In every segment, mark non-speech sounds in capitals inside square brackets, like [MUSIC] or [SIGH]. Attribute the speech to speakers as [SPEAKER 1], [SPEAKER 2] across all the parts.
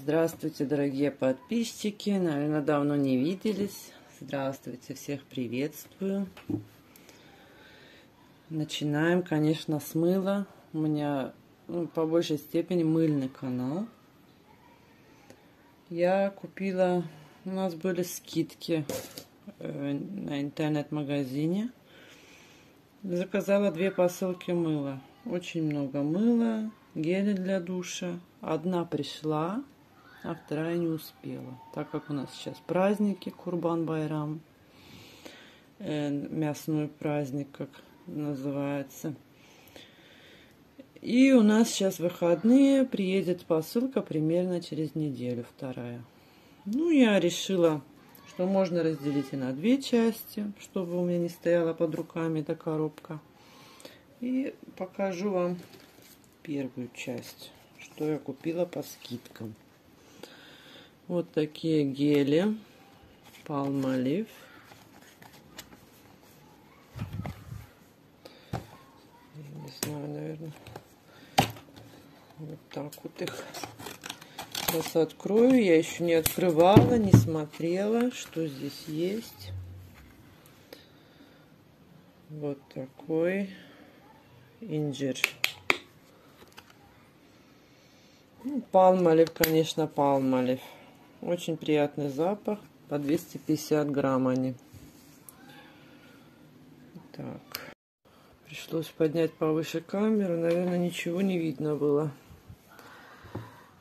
[SPEAKER 1] Здравствуйте, дорогие подписчики. Наверное, давно не виделись. Здравствуйте, всех приветствую. Начинаем, конечно, с мыла. У меня ну, по большей степени мыльный канал. Я купила, у нас были скидки э, на интернет-магазине. Заказала две посылки мыла. Очень много мыла, гели для душа. Одна пришла, а вторая не успела. Так как у нас сейчас праздники, Курбан-Байрам, э, мясной праздник, как называется. И у нас сейчас выходные, приедет посылка примерно через неделю, вторая. Ну, я решила, что можно разделить и на две части, чтобы у меня не стояла под руками эта коробка. И покажу вам первую часть, что я купила по скидкам. Вот такие гели Palmolive. Не знаю, наверное. Вот так вот их сейчас открою. Я еще не открывала, не смотрела, что здесь есть. Вот такой инжир. Ну, палмолив, конечно, палмолив. Очень приятный запах. По 250 грамм они. Так. Пришлось поднять повыше камеру. Наверное, ничего не видно было.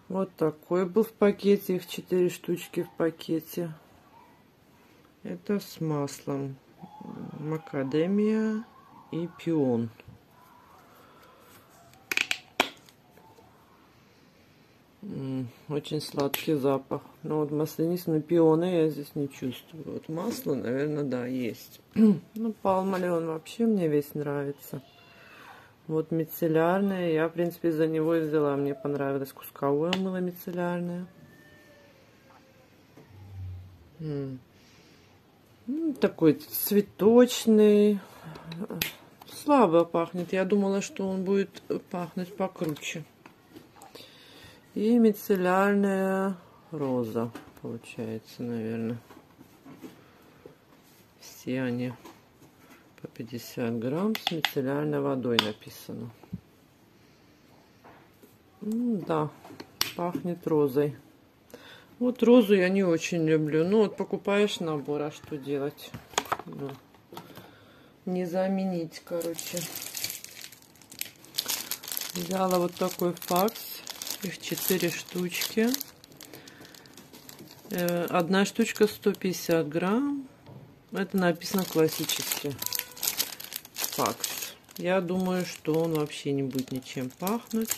[SPEAKER 1] Вот такой был в пакете. Их 4 штучки в пакете. Это с маслом. Макадемия и пион. Очень сладкий запах. Но вот маслянистого пиона я здесь не чувствую. Вот масло, наверное, да, есть. [CLEARS THROAT] ну, палмалион вообще мне весь нравится. Вот мицеллярное. Я, в принципе, за него и взяла. Мне понравилось кусковое мыло мицеллярное. Ну, такой цветочный. Слабо пахнет. Я думала, что он будет пахнуть покруче. И мицеллярная роза получается, наверное. Все они по 50 грамм с мицеллярной водой написано. Ну, да, пахнет розой. Вот розу я не очень люблю. Ну, вот покупаешь набор, а что делать? Ну, не заменить, короче. Взяла вот такой факс их 4 штучки. Э, одна штучка 150 грамм. Это написано классический факс. Я думаю, что он вообще не будет ничем пахнуть.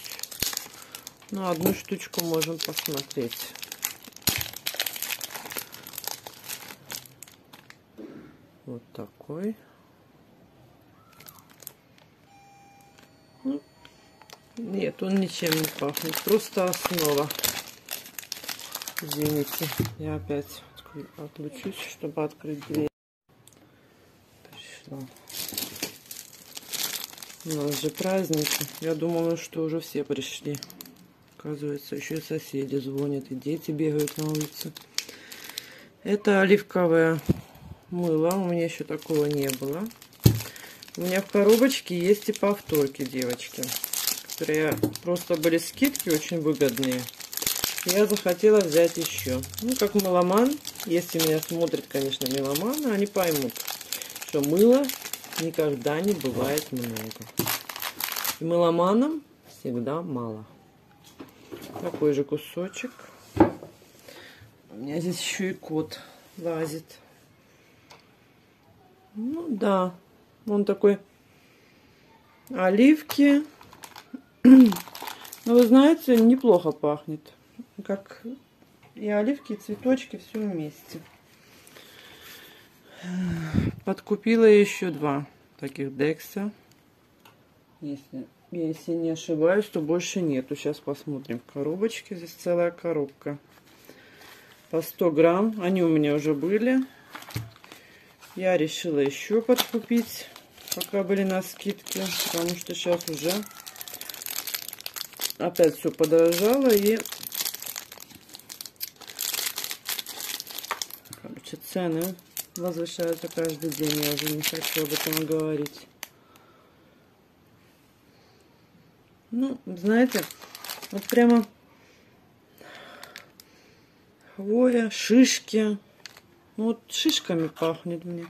[SPEAKER 1] Ну, одну штучку можем посмотреть. Вот такой. Нет, он ничем не пахнет. Просто основа. Извините, я опять отлучусь, чтобы открыть дверь. Пришла. У нас же праздники. Я думала, что уже все пришли. Оказывается, еще соседи звонят, и дети бегают на улице. Это оливковое мыло. У меня еще такого не было. У меня в коробочке есть и повторки, девочки которые просто были скидки очень выгодные. Я захотела взять еще. Ну, как меломан, если меня смотрят, конечно, меломаны, они поймут, что мыла никогда не бывает много. И меломанам всегда мало. Такой же кусочек. У меня здесь еще и кот лазит. Ну да, он такой оливки, ну, вы знаете, неплохо пахнет. Как и оливки, и цветочки, все вместе. Подкупила еще два таких Декса. Если, если не ошибаюсь, то больше нету. Сейчас посмотрим в коробочке. Здесь целая коробка. По 100 грамм. Они у меня уже были. Я решила еще подкупить, пока были на скидке. Потому что сейчас уже опять все подорожало и короче цены возвышаются каждый день. Я уже не хочу об этом говорить. Ну, знаете, вот прямо хвоя, шишки. Ну, вот шишками пахнет мне.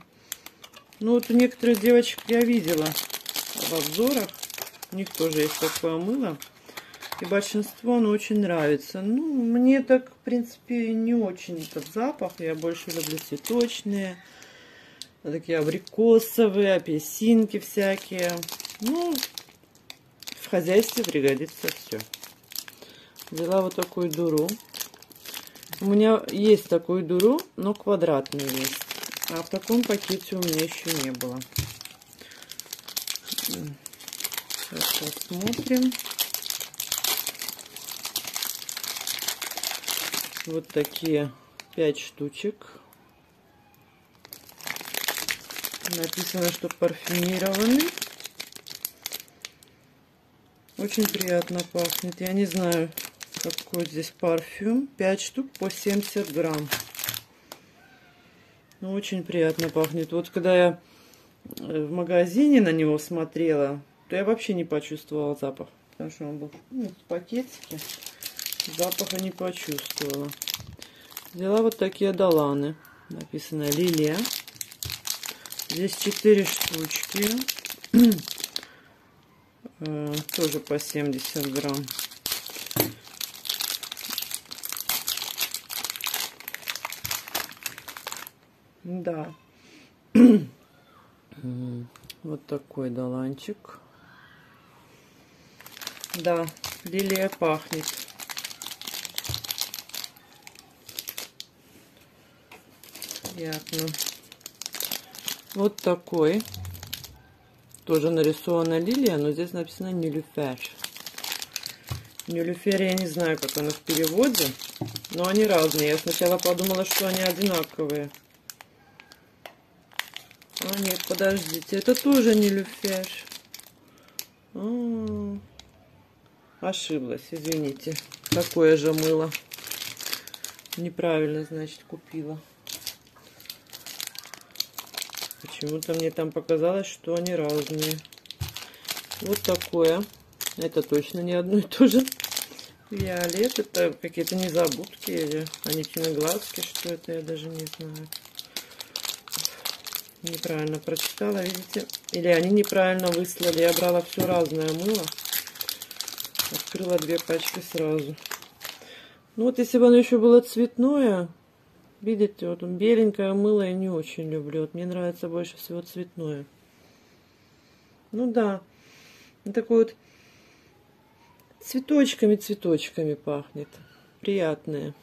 [SPEAKER 1] Ну, вот у некоторых девочек я видела в обзорах. У них тоже есть такое мыло. И большинству оно очень нравится. Ну, мне так, в принципе, не очень этот запах. Я больше люблю цветочные. Такие абрикосовые, апельсинки всякие. Ну, в хозяйстве пригодится все. Взяла вот такую дуру. У меня есть такой дуру, но квадратный есть. А в таком пакете у меня еще не было. Сейчас посмотрим. Вот такие 5 штучек. Написано, что парфюмированный. Очень приятно пахнет. Я не знаю, какой здесь парфюм. 5 штук по 70 грамм. Ну, очень приятно пахнет. Вот когда я э, в магазине на него смотрела, то я вообще не почувствовала запах. Потому что он был ну, в пакетике запаха не почувствовала. Взяла вот такие доланы. Написано лилия. Здесь 4 штучки. [CLEARS THROAT] Э, тоже по 70 грамм. Да. [CLEARS THROAT] вот такой доланчик. Да, лилия пахнет. Приятно. Вот такой. Тоже нарисована лилия, но здесь написано нюлюфер. Нюлюфер я не знаю, как оно в переводе, но они разные. Я сначала подумала, что они одинаковые. А нет, подождите, это тоже нюлюфер. А -а -а. Ошиблась, извините. Такое же мыло. Неправильно, значит, купила. Почему-то мне там показалось, что они разные. Вот такое. Это точно не одно и то же. Виолет. Это какие-то незабудки или они киноглазки. Что это, я даже не знаю. Неправильно прочитала, видите? Или они неправильно выслали. Я брала все разное мыло. Открыла две пачки сразу. Ну вот если бы оно еще было цветное, Видите, вот беленькое мыло я не очень люблю. Вот мне нравится больше всего цветное. Ну да, такой вот цветочками-цветочками пахнет. Приятное.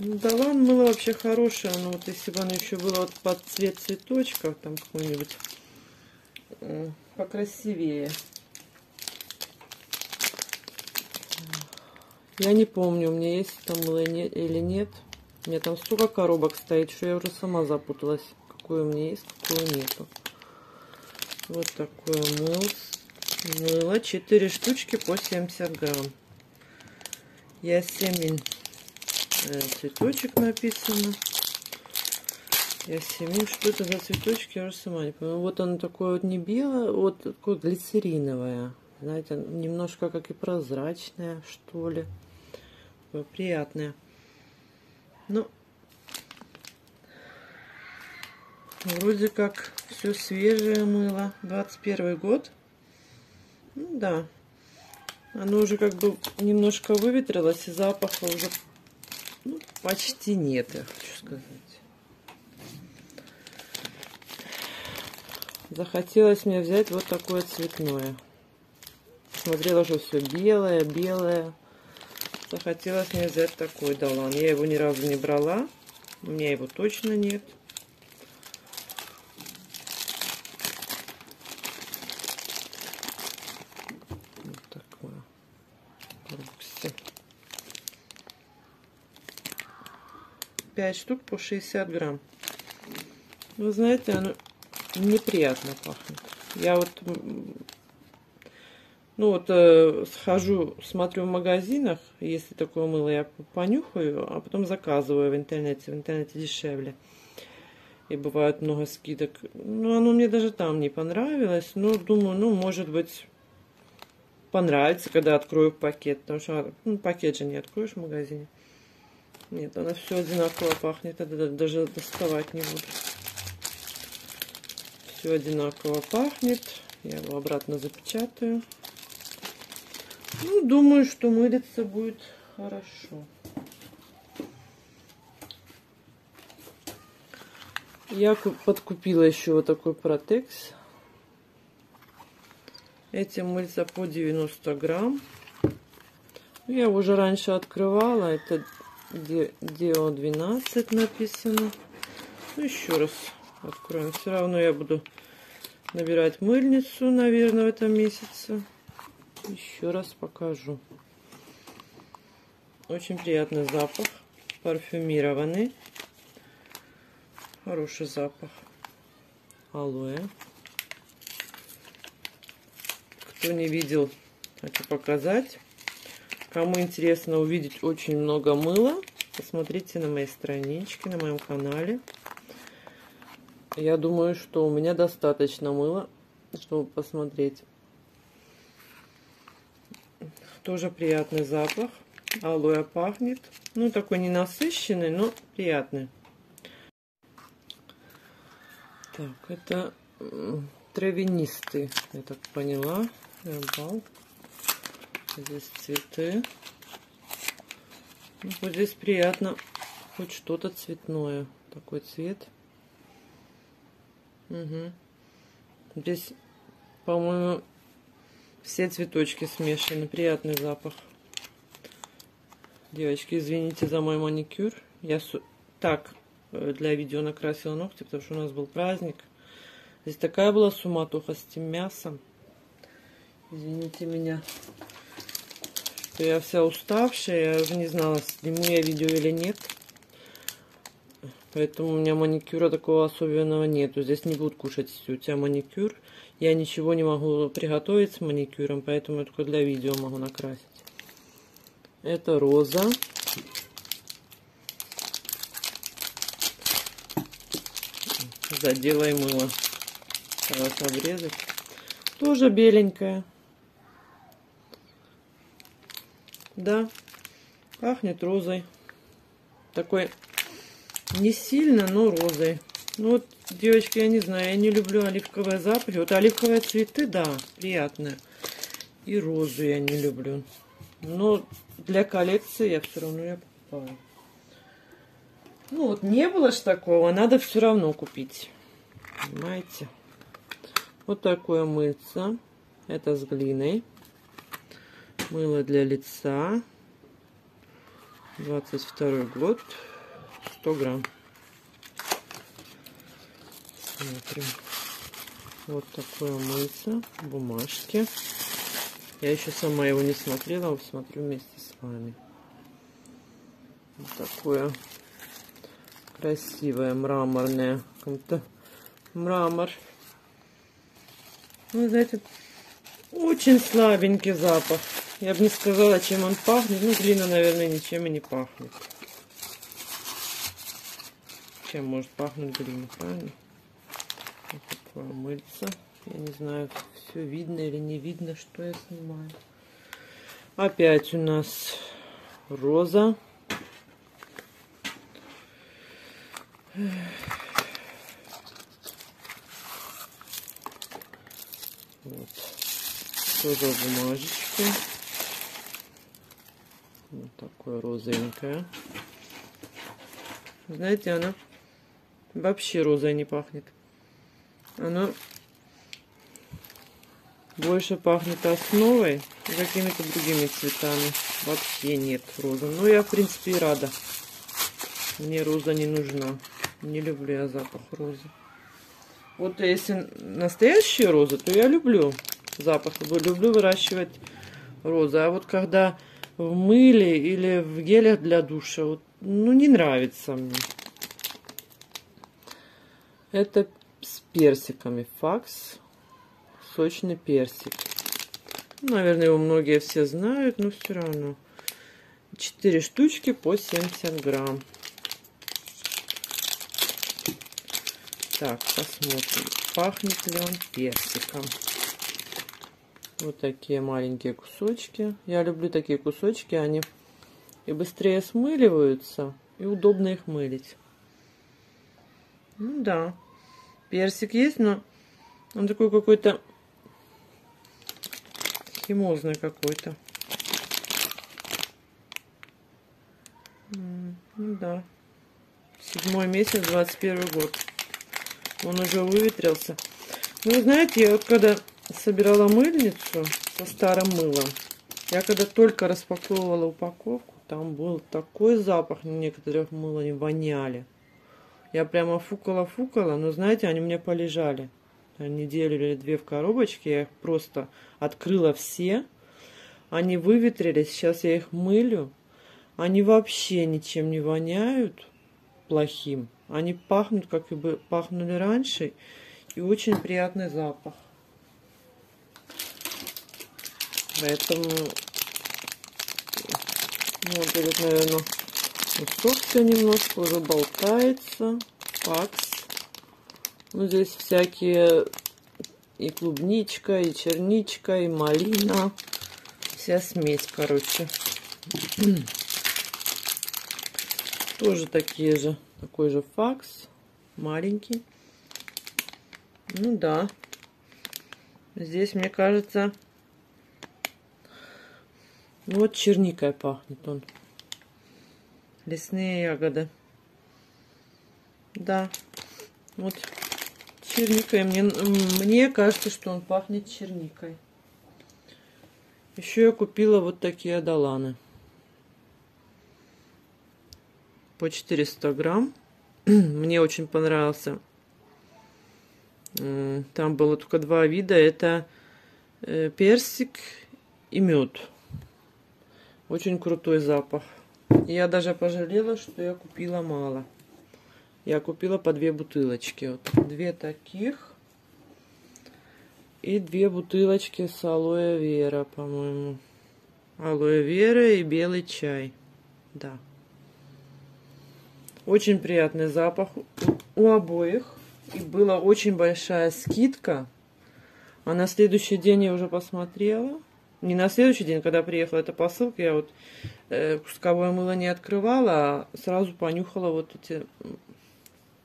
[SPEAKER 1] Ну, Далан мыло вообще хорошее. Но вот если бы оно еще было вот под цвет цветочков, там какой-нибудь покрасивее. Я не помню, у меня есть там или нет. У меня там столько коробок стоит, что я уже сама запуталась, какое у меня есть, какое нету. Вот такое мыло. Мыло. 4 штучки по 70 грамм. Ясемин. Э, цветочек написано. Ясемин. Что это за цветочки, я уже сама не понимаю. Вот оно такое вот не белое, вот такое глицериновое. Знаете, немножко как и прозрачное, что ли такое приятное. Ну, вроде как все свежее мыло. 21 год. Ну, да. Оно уже как бы немножко выветрилось, и запаха уже ну, почти нет, я хочу сказать. Захотелось мне взять вот такое цветное. Смотрела, что все белое, белое захотелось мне взять такой долан. Я его ни разу не брала. У меня его точно нет. Вот такое. Рокси. 5 штук по 60 грамм. Вы знаете, оно неприятно пахнет. Я вот Ну вот э, схожу, смотрю в магазинах, если такое мыло, я понюхаю, а потом заказываю в интернете. В интернете дешевле. И бывает много скидок. Ну, оно мне даже там не понравилось. Но думаю, ну, может быть, понравится, когда открою пакет. Потому что ну, пакет же не откроешь в магазине. Нет, она все одинаково пахнет. Это даже доставать не буду. Все одинаково пахнет. Я его обратно запечатаю. Ну, думаю, что мылиться будет хорошо. Я подкупила еще вот такой протекс. Эти мыльца по 90 грамм. Ну, я уже раньше открывала. Это Дио 12 написано. Ну, еще раз откроем. Все равно я буду набирать мыльницу, наверное, в этом месяце. Еще раз покажу. Очень приятный запах. Парфюмированный. Хороший запах. Алоэ. Кто не видел, хочу показать. Кому интересно увидеть очень много мыла, посмотрите на моей страничке, на моем канале. Я думаю, что у меня достаточно мыла, чтобы посмотреть. Тоже приятный запах. Алоэ пахнет. Ну, такой ненасыщенный, но приятный. Так, это травянистый, я так поняла. Рыбал. Здесь цветы. Ну, вот здесь приятно. Хоть что-то цветное. Такой цвет. Угу. Здесь, по-моему, все цветочки смешаны. Приятный запах. Девочки, извините за мой маникюр. Я так э, для видео накрасила ногти, потому что у нас был праздник. Здесь такая была суматоха с тем мясом. Извините меня, что я вся уставшая. Я уже не знала, сниму я видео или нет. Поэтому у меня маникюра такого особенного нету. Здесь не будут кушать, у тебя маникюр. Я ничего не могу приготовить с маникюром, поэтому я только для видео могу накрасить. Это роза. Заделай мыло. Сейчас обрезать. Тоже беленькая. Да, пахнет розой. Такой не сильно, но розой. Ну вот, девочки, я не знаю, я не люблю оливковые запахи. Вот оливковые цветы, да, приятные. И розу я не люблю. Но для коллекции я все равно я покупаю. Ну вот не было ж такого, надо все равно купить. Понимаете? Вот такое мыльце. Это с глиной. Мыло для лица. 22 год. 100 грамм. Смотрим. Вот такое мыльце. Бумажки. Я еще сама его не смотрела, смотрю вместе с вами. Вот такое красивое мраморное. Какой-то мрамор. Ну, знаете, очень слабенький запах. Я бы не сказала, чем он пахнет. Ну, глина, наверное, ничем и не пахнет. Чем может пахнуть глина, правильно? Такое мыльце. Я не знаю, все видно или не видно, что я снимаю. Опять у нас роза. Вот. Тоже бумажечки. Вот такое розовенькое. Знаете, она вообще розой не пахнет. Оно больше пахнет основой и какими-то другими цветами. Вообще нет розы. Но я, в принципе, и рада. Мне роза не нужна. Не люблю я запах розы. Вот если настоящие розы, то я люблю запах. Люблю выращивать розы. А вот когда в мыле или в гелях для душа, вот, ну, не нравится мне. Это с персиками. Факс сочный персик. Наверное, его многие все знают, но все равно. 4 штучки по 70 грамм. Так, посмотрим, пахнет ли он персиком. Вот такие маленькие кусочки. Я люблю такие кусочки, они и быстрее смыливаются, и удобно их мылить. Ну да, персик есть, но он такой какой-то химозный какой-то. Ну да. Седьмой месяц, 21 год. Он уже выветрился. Ну, знаете, я вот когда собирала мыльницу со старым мылом, я когда только распаковывала упаковку, там был такой запах, некоторых мыл они воняли. Я прямо фукала-фукала, но, знаете, они мне полежали. Неделю или две в коробочке, я их просто открыла все. Они выветрились, сейчас я их мылю. Они вообще ничем не воняют плохим. Они пахнут, как и бы пахнули раньше. И очень приятный запах. Поэтому вот этот, наверное, усохся немножко, уже болтается. Пакс. Ну, здесь всякие и клубничка, и черничка, и малина. Вся смесь, короче. [CLEARS THROAT] Тоже такие же, такой же факс, маленький. Ну да. Здесь, мне кажется, вот черникой пахнет он. Лесные ягоды. Да. Вот черникой. Мне, мне кажется, что он пахнет черникой. Еще я купила вот такие адаланы. по 400 грамм. [CLEARS THROAT] Мне очень понравился. Там было только два вида. Это э, персик и мед. Очень крутой запах. Я даже пожалела, что я купила мало. Я купила по две бутылочки. Вот. Две таких. И две бутылочки с алоэ вера, по-моему. Алоэ вера и белый чай. Да. Очень приятный запах у обоих. И была очень большая скидка. А на следующий день я уже посмотрела. Не на следующий день, когда приехала эта посылка, я вот кусковое мыло не открывала, а сразу понюхала вот эти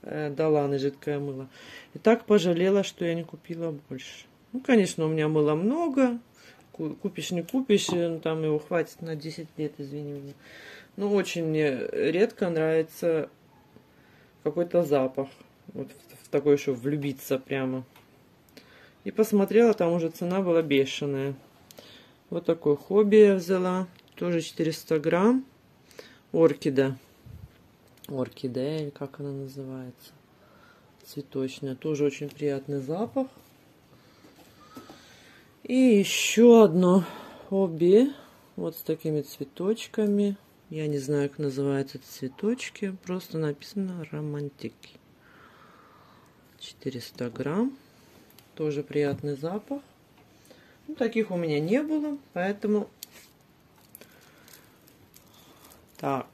[SPEAKER 1] э, Доланы жидкое мыло. И так пожалела, что я не купила больше. Ну, конечно, у меня мыла много. Купишь, не купишь, ну, там его хватит на 10 лет, извини меня. Ну, очень мне редко нравится какой-то запах. Вот в, такой, что влюбиться прямо. И посмотрела, там уже цена была бешеная. Вот такой хобби я взяла. Тоже 400 грамм. Оркида. Оркидея, или как она называется. Цветочная. Тоже очень приятный запах. И еще одно хобби. Вот с такими цветочками. Я не знаю, как называются эти цветочки. Просто написано романтики. 400 грамм. Тоже приятный запах. Ну, таких у меня не было, поэтому... Так,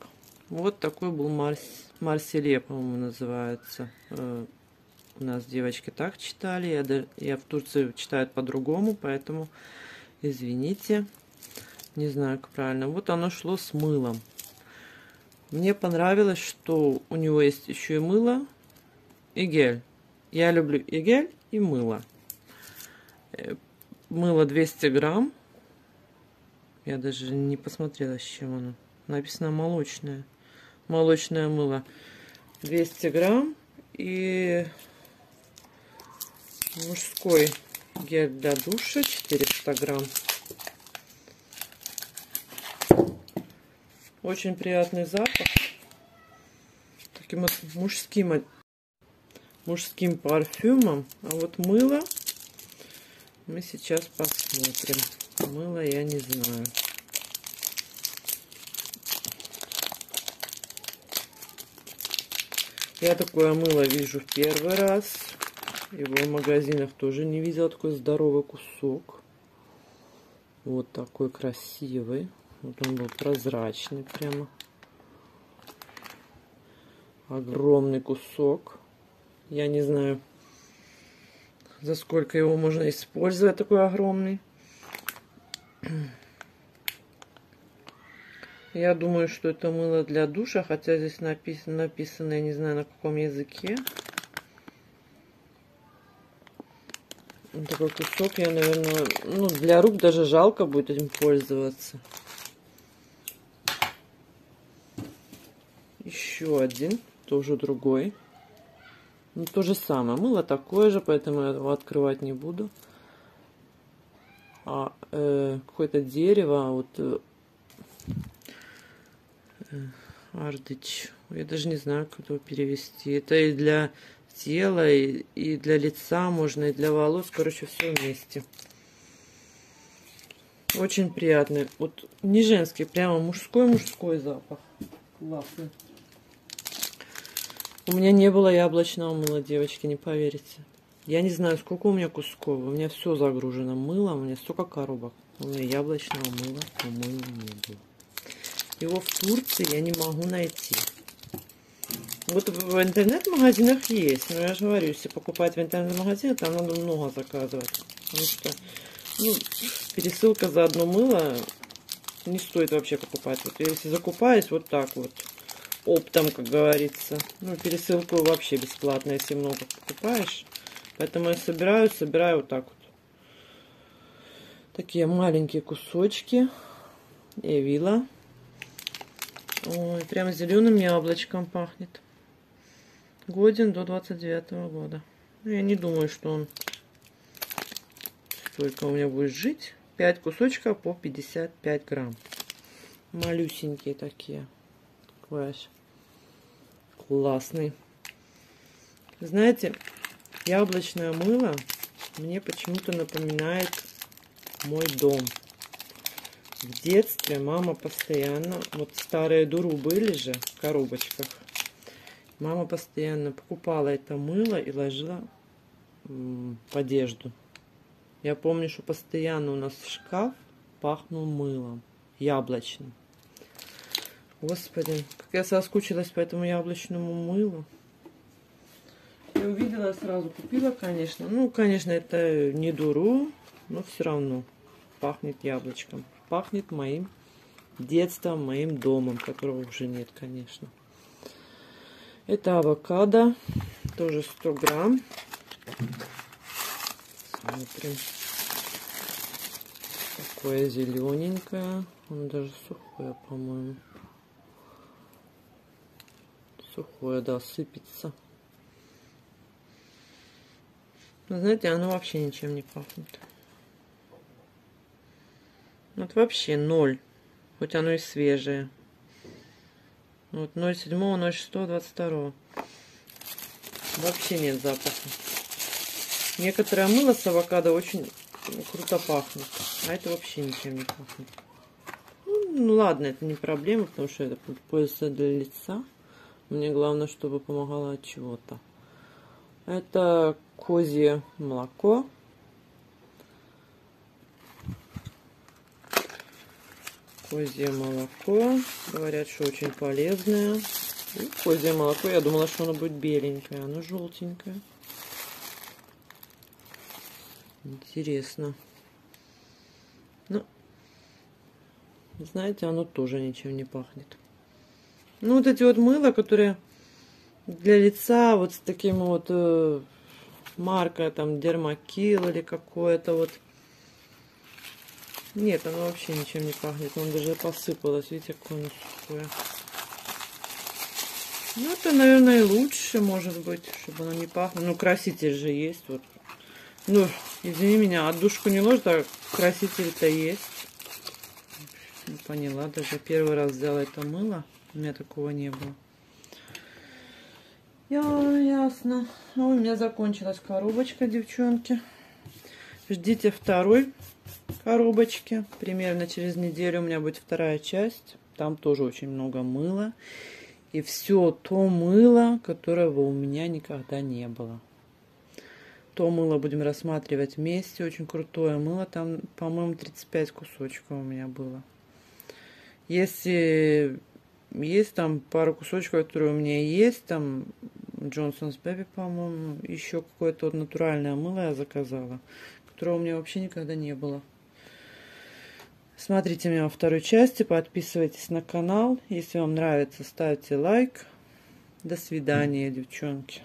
[SPEAKER 1] вот такой был Марс... Марселе, по-моему, называется. Э, у нас девочки так читали. Я, я в Турции читают по-другому, поэтому извините. Не знаю, как правильно. Вот оно шло с мылом. Мне понравилось, что у него есть еще и мыло, и гель. Я люблю и гель, и мыло. Э, мыло 200 грамм. Я даже не посмотрела, с чем оно. Написано молочное. Молочное мыло. 200 грамм. И мужской гель для душа 400 грамм. Очень приятный запах. Таким вот мужским, мужским парфюмом. А вот мыло мы сейчас посмотрим. Мыло я не знаю. Я такое мыло вижу в первый раз. Его в магазинах тоже не видела. Такой здоровый кусок. Вот такой красивый. Вот он был прозрачный прямо. Огромный кусок. Я не знаю, за сколько его можно использовать, такой огромный. Я думаю, что это мыло для душа, хотя здесь написано, написано, я не знаю на каком языке. Такой кусок, я, наверное, ну, для рук даже жалко будет этим пользоваться. Еще один, тоже другой. Ну, то же самое. Мыло такое же, поэтому я его открывать не буду. А э, какое-то дерево, вот э, э, ардыч. Я даже не знаю, как его перевести. Это и для тела, и, и для лица можно, и для волос. Короче, все вместе. Очень приятный. Вот не женский, прямо мужской-мужской запах. Классный. У меня не было яблочного мыла, девочки, не поверите. Я не знаю, сколько у меня кусков. У меня все загружено мылом, у меня столько коробок. У меня яблочного мыла, по-моему, не было. Его в Турции я не могу найти. Вот в интернет-магазинах есть. Но я же говорю, если покупать в интернет-магазине, там надо много заказывать. Потому что ну, пересылка за одно мыло не стоит вообще покупать. Вот если закупаюсь, вот так вот. Оптом, как говорится. Ну, пересылку вообще бесплатно, если много покупаешь. Поэтому я собираю, собираю вот так вот. Такие маленькие кусочки. Эвила. Ой, прям зеленым яблочком пахнет годен до 29 -го года. Ну, я не думаю, что он столько у меня будет жить. 5 кусочков по 55 грамм. Малюсенькие такие. Кваш. Классный. Знаете, яблочное мыло мне почему-то напоминает мой дом. В детстве мама постоянно, вот старые дуру были же в коробочках, Мама постоянно покупала это мыло и ложила в одежду. Я помню, что постоянно у нас шкаф пахнул мылом яблочным. Господи, как я соскучилась по этому яблочному мылу. Я увидела, сразу купила, конечно. Ну, конечно, это не дуру, но все равно пахнет яблочком. Пахнет моим детством, моим домом, которого уже нет, конечно. Это авокадо, тоже 100 грамм. Смотрим. Такое зелененькое. Он даже сухое, по-моему. Сухое, да, сыпется. Но, знаете, оно вообще ничем не пахнет. Вот вообще ноль. Хоть оно и свежее. Вот 07, 06, 22. Вообще нет запаха. Некоторое мыло с авокадо очень круто пахнет. А это вообще ничем не пахнет. Ну, ладно, это не проблема, потому что это пользуется для лица. Мне главное, чтобы помогало от чего-то. Это козье молоко. Козье молоко. Говорят, что очень полезное. И козье молоко. Я думала, что оно будет беленькое. Оно желтенькое. Интересно. Ну, знаете, оно тоже ничем не пахнет. Ну, вот эти вот мыла, которые для лица, вот с таким вот э, марка, там, дермакил или какое-то вот нет, оно вообще ничем не пахнет. Он даже посыпалось. Видите, какое оно сухое. Ну, это, наверное, и лучше, может быть, чтобы оно не пахло. Ну, краситель же есть. Вот. Ну, извини меня, отдушку не нужно, а краситель-то есть. Не поняла, даже первый раз взяла это мыло. У меня такого не было. Я, ясно. Ну, у меня закончилась коробочка, девчонки. Ждите второй коробочке. Примерно через неделю у меня будет вторая часть. Там тоже очень много мыла. И все то мыло, которого у меня никогда не было. то мыло будем рассматривать вместе. Очень крутое мыло. Там, по-моему, 35 кусочков у меня было. Если есть там пару кусочков, которые у меня есть, там Johnson's Baby, по-моему, еще какое-то вот натуральное мыло я заказала, которого у меня вообще никогда не было. Смотрите меня во второй части, подписывайтесь на канал. Если вам нравится, ставьте лайк. До свидания, девчонки.